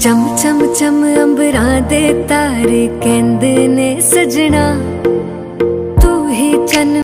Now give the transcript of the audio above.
ਚਮ ਚਮ ਚਮ ਅੰਬਰਾਂ ਦੇ ਤਾਰੇ ਕਹਿੰਦੇ ਨੇ ਸਜਣਾ ਤੂੰ ਹੀ ਚੰਨ